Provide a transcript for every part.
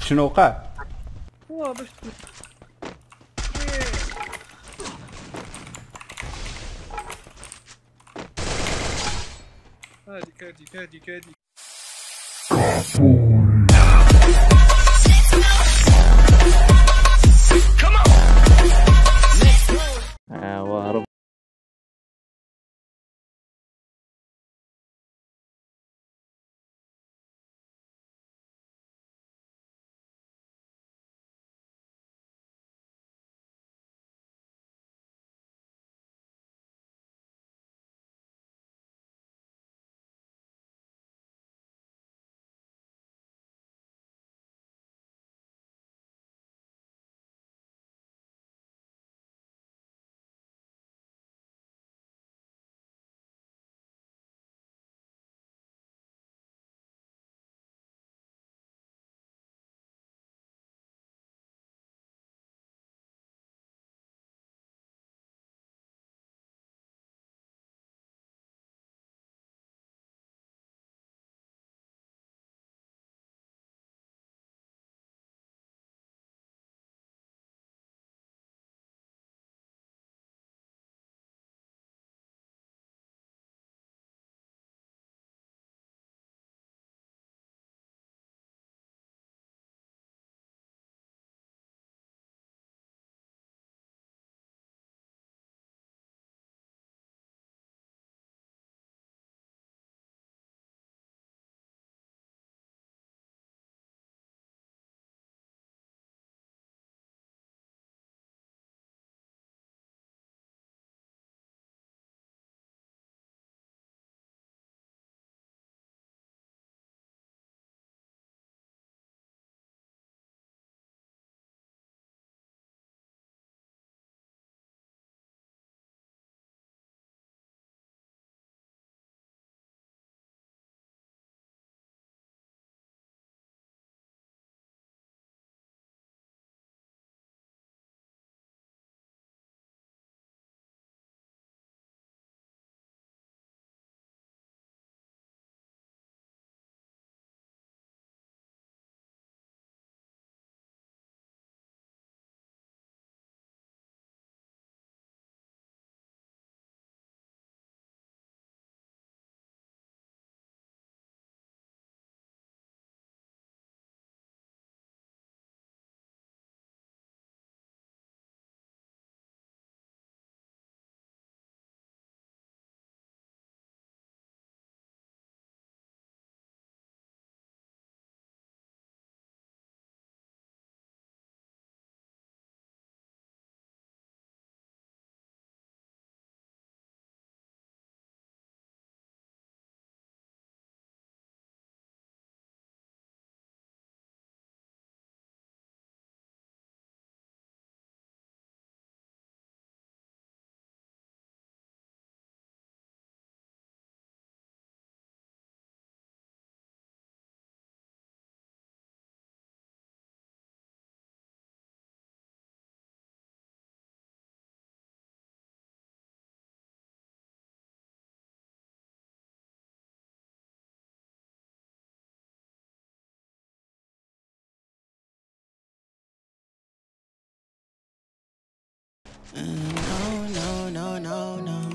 شنو وقع؟ هو باش Dicke, dicke, dicke. No, no, no, no, no.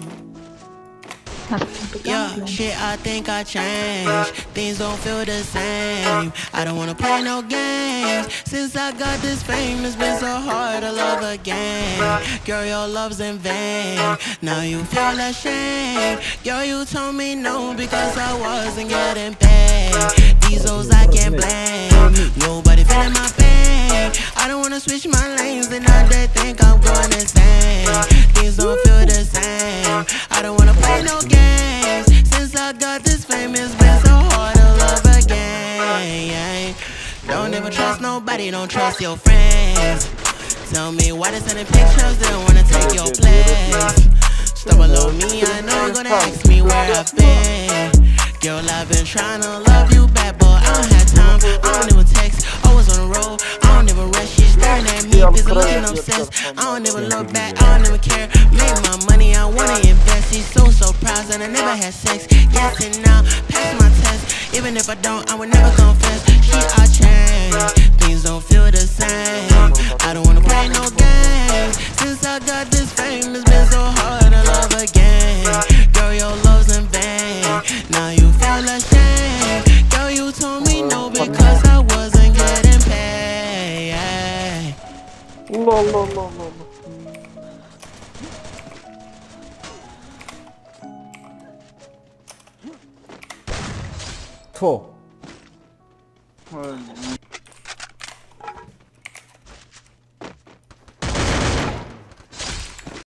Yeah, shit, I think I changed. Things don't feel the same. I don't wanna play no games. Since I got this fame, it's been so hard to love again. Girl, your love's in vain. Now you feel ashamed. Girl, you told me no because I wasn't getting paid. These hoes I can't blame. Nobody feeling my pain. I don't wanna switch my lanes and now they think I'm going insane. Things don't feel the same. I don't wanna play no games. Since I got this fame, it's been so hard to love again. Don't ever trust nobody, don't trust your friends. Tell me why they sending pictures, they don't wanna take your place. Step below me, I know you're gonna ask me where I've been. Girl, I've been trying to love you back, but I don't have time. I don't even me, busy looking obsessed. I don't even look back, I don't even care. Make my money, I wanna invest. He's so surprised that I never had sex. Yes and now, pass my test. Even if I don't, I would never confess. She, I change, things don't feel the same. 엄마 엄마 엄마 엄마 토 헐